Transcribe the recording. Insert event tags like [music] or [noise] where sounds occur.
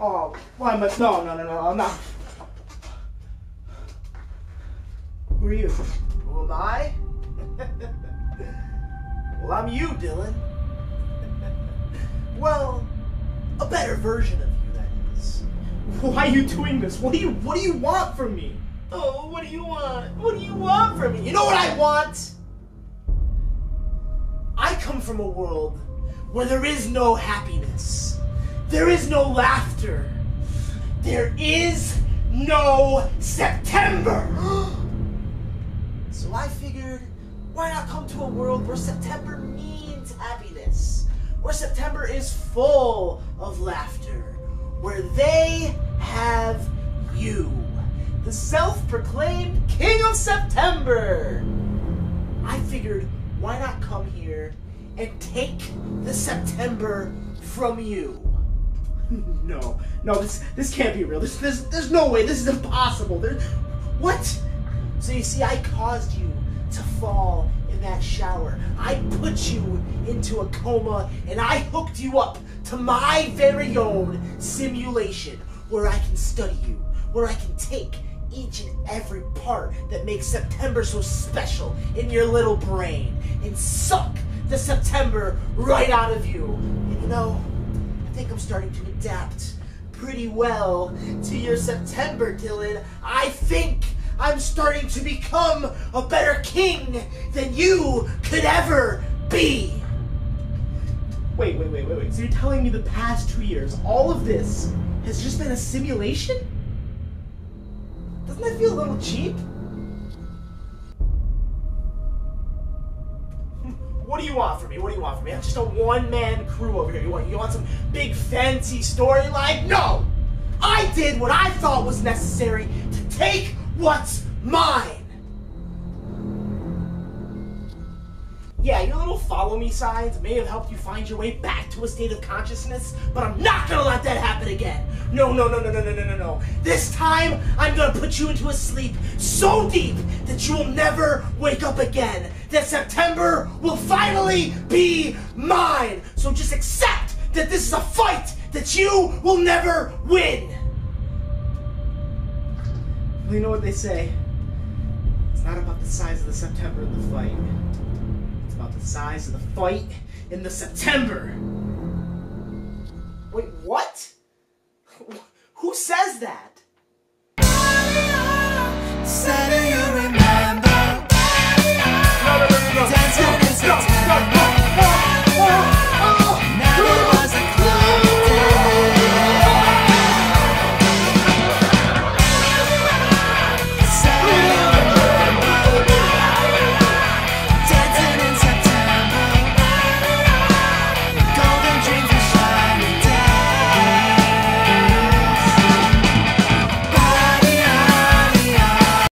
Oh, why am I? No, no, no, no, I'm not. Who are you? Who am I? [laughs] well, I'm you, Dylan. [laughs] well, a better version of you, that is. Why are you doing this? What do you What do you want from me? Oh, what do you want? What do you want from me? You know what I want? I come from a world where there is no happiness. There is no laughter. There is no September. [gasps] so I figured, why not come to a world where September means happiness? Where September is full of laughter. Where they have you the self-proclaimed King of September. I figured, why not come here and take the September from you? No, no, this this can't be real. This, this there's no way. This is impossible. There, what? So you see, I caused you to fall in that shower. I put you into a coma and I hooked you up to my very own simulation where I can study you, where I can take each and every part that makes September so special in your little brain and suck the September right out of you. You know, think I'm starting to adapt pretty well to your September, Dylan. I think I'm starting to become a better king than you could ever be. Wait, wait, wait, wait, wait. So you're telling me the past two years, all of this has just been a simulation? Doesn't that feel a little cheap? What do you want from me? What do you want from me? I'm just a one-man crew over here. You want you want some big fancy storyline? No! I did what I thought was necessary to take what's mine. Yeah, your little follow me signs may have helped you find your way back to a state of consciousness, but I'm not gonna let that happen again. No, no, no, no, no, no, no, no, no. This time, I'm gonna put you into a sleep so deep that you will never wake up again. That September will finally be mine. So just accept that this is a fight that you will never win. Well, you know what they say. It's not about the size of the September in the fight. About the size of the fight in the September. Wait, what? [laughs] Who says that?